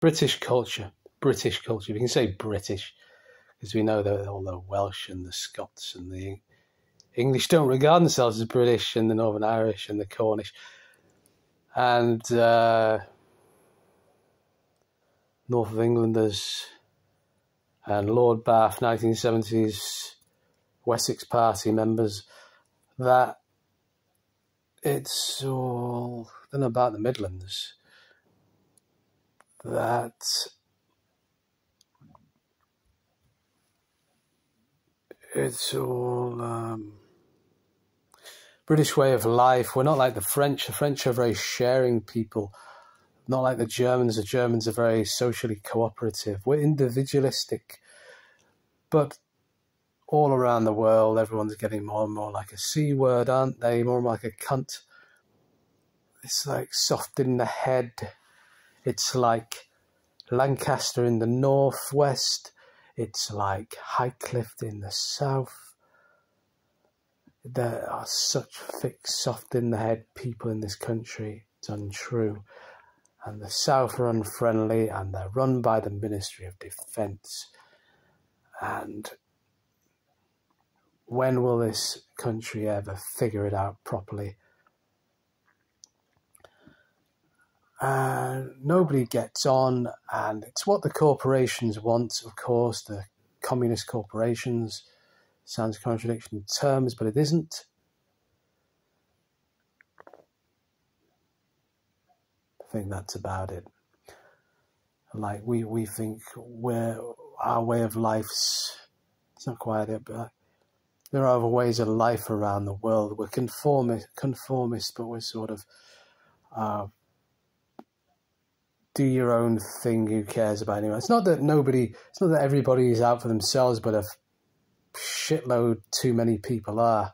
British culture. British culture. We can say British because we know that all the Welsh and the Scots and the English don't regard themselves as British, and the Northern Irish and the Cornish, and uh, North of Englanders and Lord Bath, 1970s Wessex Party members, that it's all then about the Midlands that it's all um, British way of life. We're not like the French. The French are very sharing people, not like the Germans. The Germans are very socially cooperative. We're individualistic, but all around the world, everyone's getting more and more like a C word, aren't they? More and more like a cunt. It's like soft in the head. It's like Lancaster in the northwest. It's like Highcliffe in the south. There are such thick, soft in the head people in this country. It's untrue. And the South are unfriendly and they're run by the Ministry of Defence. And when will this country ever figure it out properly? Nobody gets on, and it's what the corporations want, of course, the communist corporations. Sounds contradiction in terms, but it isn't. I think that's about it. Like we, we think we're our way of life's it's not quite it, but there are other ways of life around the world. We're conformist, conformist, but we're sort of uh, do your own thing. Who cares about anyone? It's not that nobody. It's not that everybody is out for themselves, but a shitload too many people are.